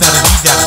gotta.